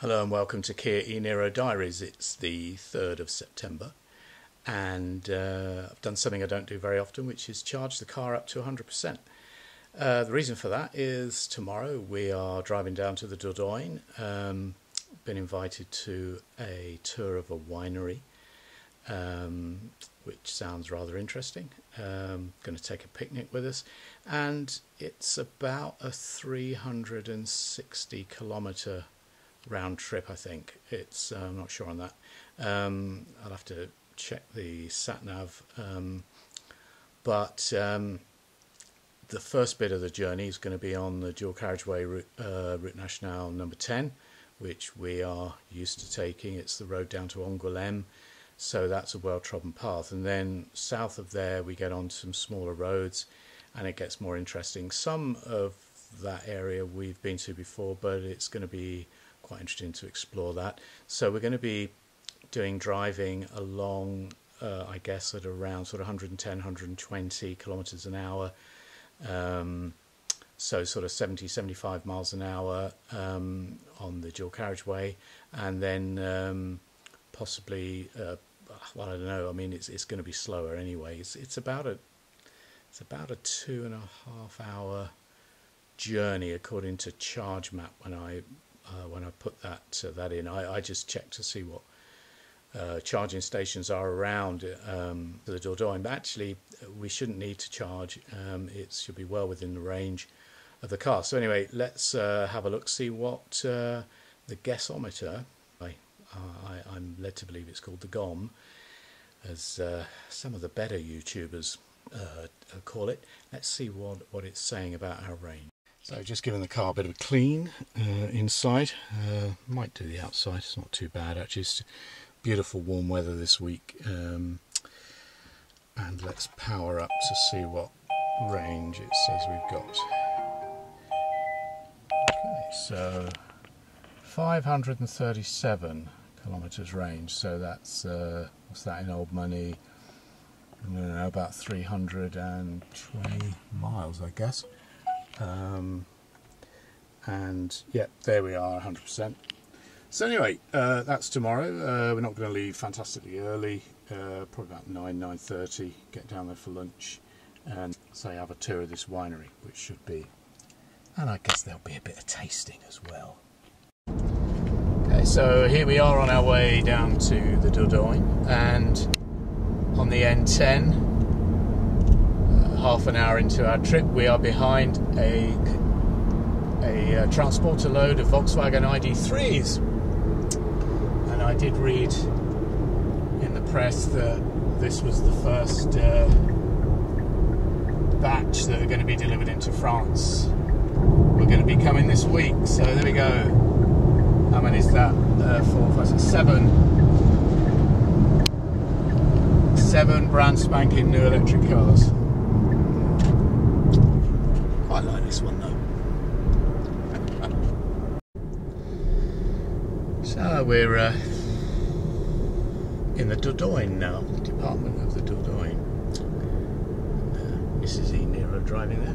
Hello and welcome to Kia e-Niro Diaries. It's the 3rd of September and uh, I've done something I don't do very often which is charge the car up to 100%. Uh, the reason for that is tomorrow we are driving down to the Dordogne. Um, been invited to a tour of a winery um, which sounds rather interesting. Um, going to take a picnic with us and it's about a 360 kilometre round trip. I think it's. Uh, I'm not sure on that. Um, I'll have to check the sat nav. Um, but um, the first bit of the journey is going to be on the dual carriageway route, uh, route number 10, which we are used to taking. It's the road down to Angoulême, so that's a well-trodden path. And then south of there, we get on some smaller roads, and it gets more interesting. Some of that area we've been to before, but it's going to be quite interesting to explore that. So we're going to be doing driving along, uh, I guess, at around sort of 110, 120 kilometers an hour. Um, so sort of 70, 75 miles an hour um, on the dual carriageway, and then um, possibly, uh, well, I don't know. I mean, it's it's going to be slower anyway. It's it's about a it's about a two and a half hour journey according to Chargemap when I uh, when I put that uh, that in. I, I just checked to see what uh, charging stations are around um, the Dordogne. But actually, we shouldn't need to charge. Um, it should be well within the range of the car. So anyway, let's uh, have a look, see what uh, the guessometer, I, I, am led to believe it's called the GOM, as uh, some of the better YouTubers call it. Let's see what, what it's saying about our range. So just giving the car a bit of a clean uh, inside. Uh, might do the outside, it's not too bad actually. It's beautiful warm weather this week. Um, and let's power up to see what range it says we've got. Okay, so 537 kilometers range. So that's, uh, what's that in old money? I don't know, about 320 miles, I guess. Um, and yeah, there we are, 100%. So anyway, uh, that's tomorrow. Uh, we're not going to leave fantastically early, uh, probably about 9, 9.30, get down there for lunch and say have a tour of this winery, which should be, and I guess there'll be a bit of tasting as well. Okay, so here we are on our way down to the Dordogne and on the N10 half an hour into our trip, we are behind a a uh, transporter load of Volkswagen ID3s, and I did read in the press that this was the first uh, batch that are going to be delivered into France. We're going to be coming this week, so there we go. How many is that? Uh, four, five, six, seven. Seven brand spanking new electric cars. I like this one though. so we're uh, in the Dordogne now, the department of the Dordogne. Uh, Mrs. E. Nero driving there.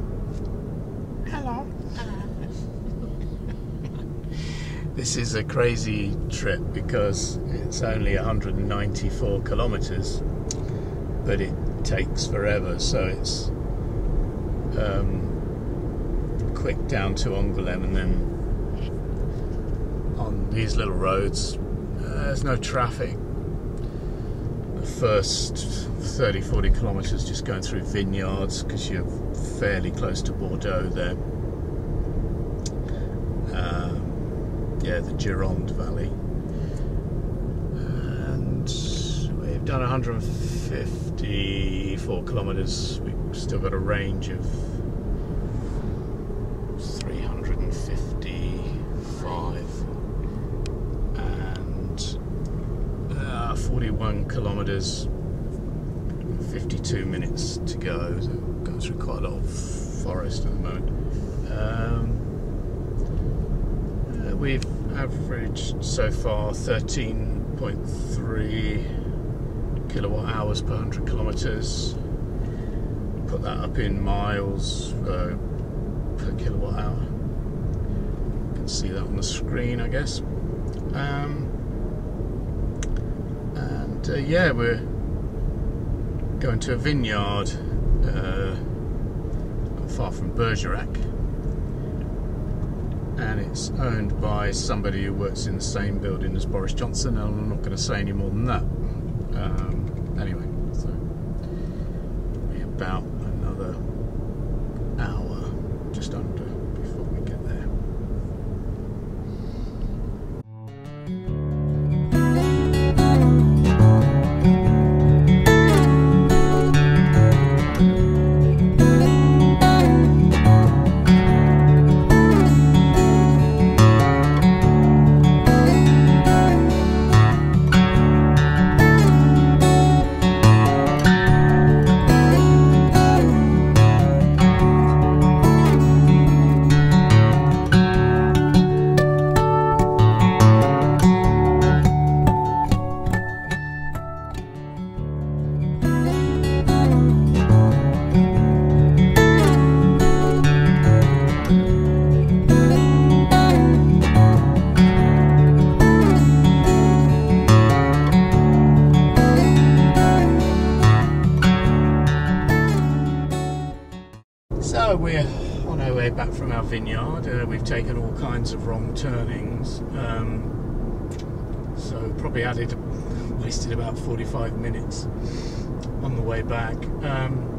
Hello. this is a crazy trip because it's only 194 kilometres, but it takes forever. So it's um, quick down to Angoulême and then on these little roads uh, there's no traffic. The first 30 40 kilometers just going through vineyards because you're fairly close to Bordeaux there. Um, yeah the Gironde Valley. And we've done 154 kilometers. We've still got a range of 41 kilometres, 52 minutes to go. So going through quite a lot of forest at the moment. Um, uh, we've averaged so far 13.3 kilowatt hours per 100 kilometres. Put that up in miles uh, per kilowatt hour. You can see that on the screen, I guess. Um, uh, yeah, we're going to a vineyard uh, not far from Bergerac, and it's owned by somebody who works in the same building as Boris Johnson. And I'm not going to say any more than that. Um, anyway, so about vineyard. Uh, we've taken all kinds of wrong turnings. Um, so probably added, wasted about 45 minutes on the way back. Um,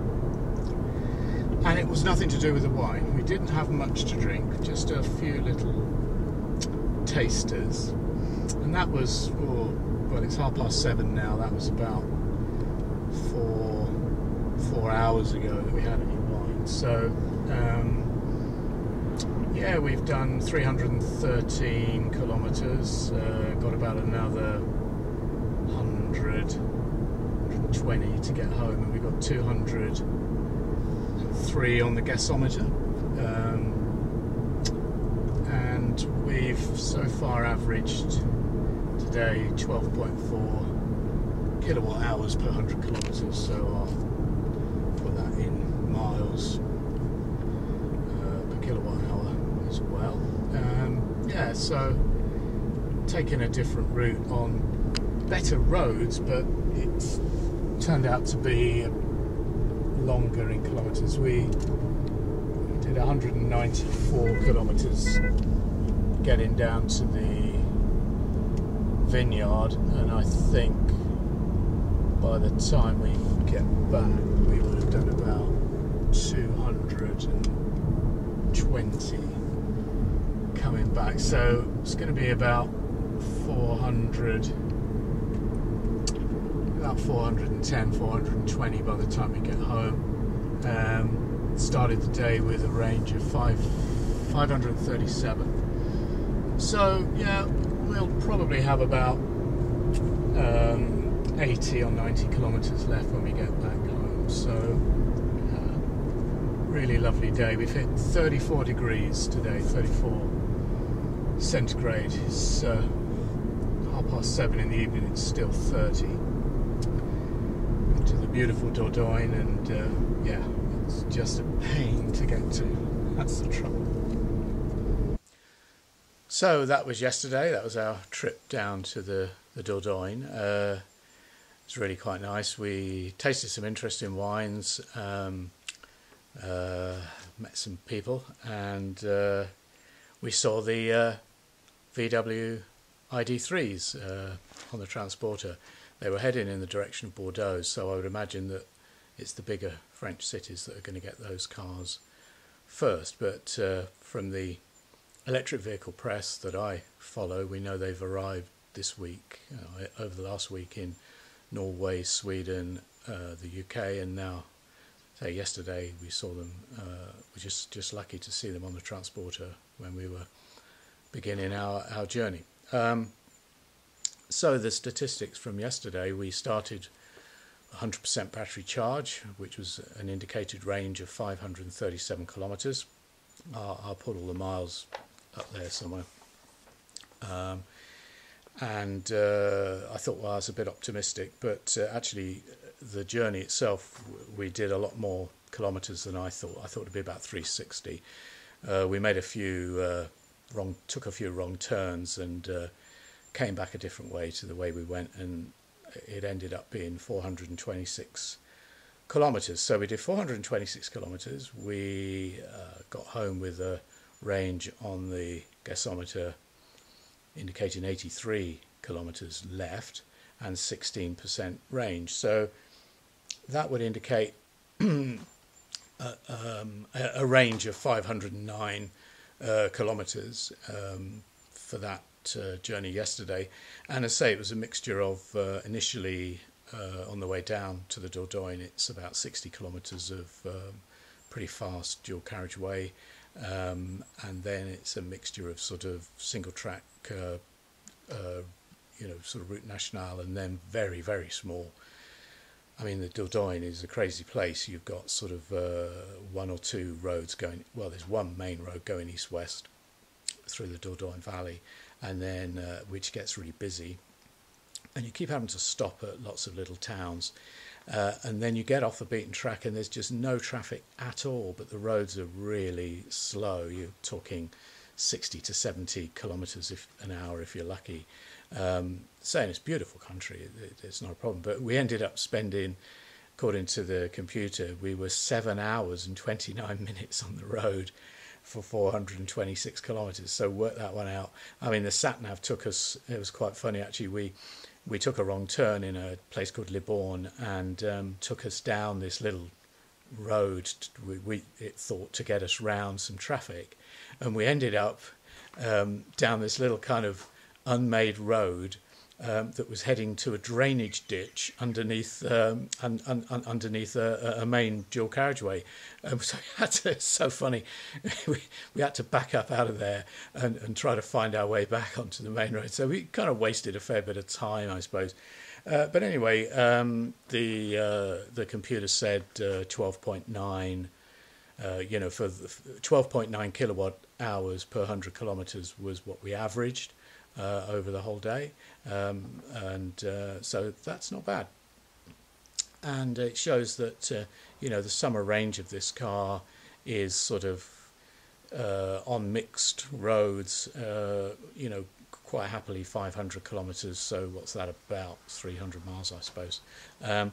and it was nothing to do with the wine. We didn't have much to drink, just a few little tasters. And that was, well, it's half past seven now. That was about four, four hours ago that we had any wine. So, um, yeah, we've done 313 kilometres, uh, got about another 100, 120 to get home, and we've got 203 on the guessometer. Um, and we've so far averaged today 12.4 kilowatt hours per 100 kilometres, so I'll put that in miles kilowatt hour as well. Um, yeah, so taking a different route on better roads, but it's turned out to be longer in kilometres. We, did 194 kilometres getting down to the vineyard, and I think by the time we get back, we would have done about 220 coming back. So it's going to be about 400, about 410, 420 by the time we get home. Um, started the day with a range of five, 537. So yeah, we'll probably have about um, 80 or 90 kilometres left when we get back home. So really lovely day. We've hit 34 degrees today, 34 centigrade. It's uh, half past seven in the evening. It's still 30. To the beautiful Dordogne, and uh, yeah, it's just a pain to get to. That's the trouble. So that was yesterday. That was our trip down to the the Dordogne. Uh, it's really quite nice. We tasted some interesting wines, um, met some people, and uh, we saw the uh, VW ID3s uh, on the transporter. They were heading in the direction of Bordeaux, so I would imagine that it's the bigger French cities that are going to get those cars first. But uh, from the electric vehicle press that I follow, we know they've arrived this week, uh, over the last week in Norway, Sweden, uh, the UK, and now, say yesterday, we saw them. Uh, we're just just lucky to see them on the transporter when we were beginning our our journey. Um, so the statistics from yesterday, we started 100% battery charge, which was an indicated range of 537 kilometres. I'll, I'll put all the miles up there somewhere. Um, and uh, I thought, well, I was a bit optimistic, but uh, actually, the journey itself, we did a lot more kilometres than I thought. I thought it'd be about 360. Uh, we made a few uh, wrong, took a few wrong turns, and uh, came back a different way to the way we went, and it ended up being 426 kilometers. So we did 426 kilometers. We uh, got home with a range on the guessometer indicating 83 kilometers left and 16% range. So that would indicate a, um, a, range of 509 uh, kilometers um, for that uh, journey yesterday. And I say it was a mixture of uh, initially uh, on the way down to the Dordogne, it's about 60 kilometers of um, pretty fast dual carriageway. Um, and then it's a mixture of sort of single track, uh, uh, you know, sort of route nationale, and then very, very small. I mean, the Dordogne is a crazy place. You've got sort of uh, one or two roads going. Well, there's one main road going east-west through the Dordogne Valley, and then uh, which gets really busy, and you keep having to stop at lots of little towns. Uh, and then you get off the beaten track and there's just no traffic at all, but the roads are really slow. You're talking 60 to 70 kilometres an hour if you're lucky. Um, saying it's a beautiful country, it, it's not a problem. But we ended up spending, according to the computer, we were seven hours and 29 minutes on the road for 426 kilometres. So work that one out. I mean, the sat nav took us. It was quite funny actually. We we took a wrong turn in a place called Libourne and um, took us down this little road. We, we, it thought to get us round some traffic, and we ended up um, down this little kind of unmade road um, that was heading to a drainage ditch underneath um, un, un, un, underneath a, a, main dual carriageway. Um, so to, it's so funny. we, we had to back up out of there and, and try to find our way back onto the main road. So we kind of wasted a fair bit of time, I suppose. Uh, but anyway, um, the uh, the computer said uh, 12.9. Uh, you know, for 12.9 kilowatt hours per 100 kilometers was what we averaged over the whole day, um, and uh, so that's not bad. And it shows that uh, you know the summer range of this car is sort of uh, on mixed roads. Uh, you know, quite happily 500 kilometres. So what's that about? 300 miles, I suppose. Um,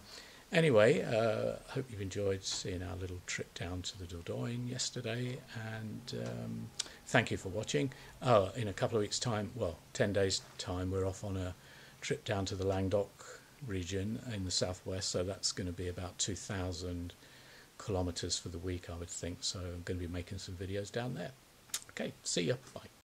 Anyway, uh, hope you've enjoyed seeing our little trip down to the Dordogne yesterday, and um, thank you for watching. Oh, in a couple of weeks' time, well, 10 days' time, we're off on a trip down to the Languedoc region in the southwest, so that's going to be about 2,000 kilometres for the week, I would think. So I'm going to be making some videos down there. Okay, see ya. Bye.